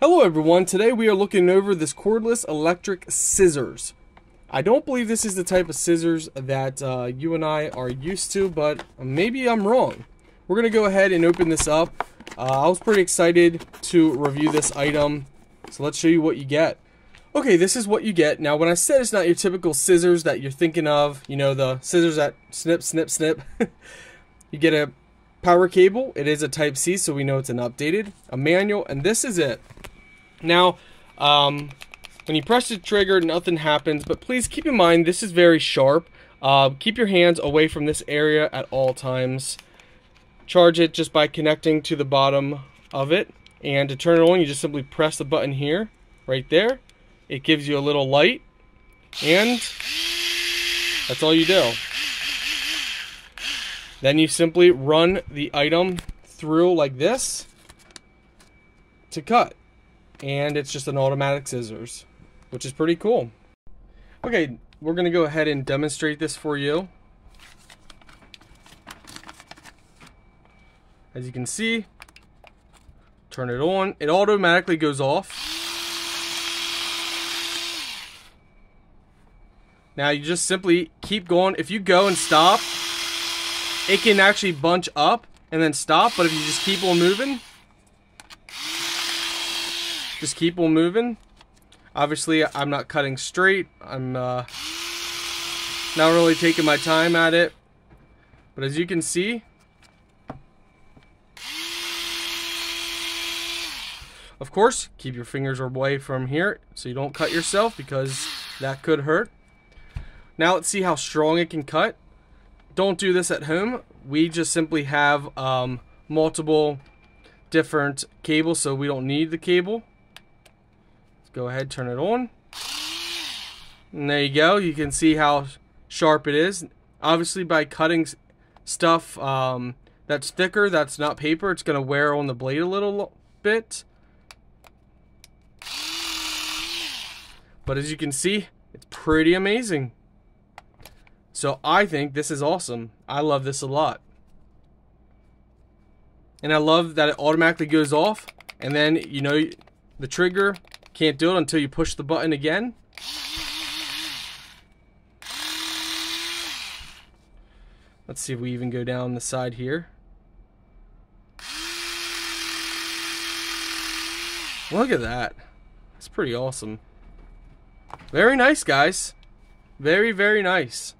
Hello everyone, today we are looking over this cordless electric scissors. I don't believe this is the type of scissors that uh, you and I are used to, but maybe I'm wrong. We're going to go ahead and open this up. Uh, I was pretty excited to review this item, so let's show you what you get. Okay, this is what you get. Now, when I said it's not your typical scissors that you're thinking of, you know, the scissors that snip, snip, snip, you get a power cable. It is a Type-C, so we know it's an updated, a manual, and this is it. Now, um, when you press the trigger, nothing happens, but please keep in mind this is very sharp. Uh, keep your hands away from this area at all times. Charge it just by connecting to the bottom of it. And to turn it on, you just simply press the button here, right there. It gives you a little light. And that's all you do. Then you simply run the item through like this to cut and it's just an automatic scissors, which is pretty cool. Okay, we're gonna go ahead and demonstrate this for you. As you can see, turn it on, it automatically goes off. Now you just simply keep going. If you go and stop, it can actually bunch up and then stop, but if you just keep on moving, just keep on moving. Obviously, I'm not cutting straight. I'm uh, not really taking my time at it. But as you can see, of course, keep your fingers away from here so you don't cut yourself because that could hurt. Now let's see how strong it can cut. Don't do this at home. We just simply have um, multiple different cables so we don't need the cable go ahead turn it on. And there you go. You can see how sharp it is. Obviously by cutting stuff um, that's thicker that's not paper it's gonna wear on the blade a little bit. But as you can see it's pretty amazing. So I think this is awesome. I love this a lot. And I love that it automatically goes off and then you know the trigger can't do it until you push the button again. Let's see if we even go down the side here. Look at that. It's pretty awesome. Very nice, guys. Very, very nice.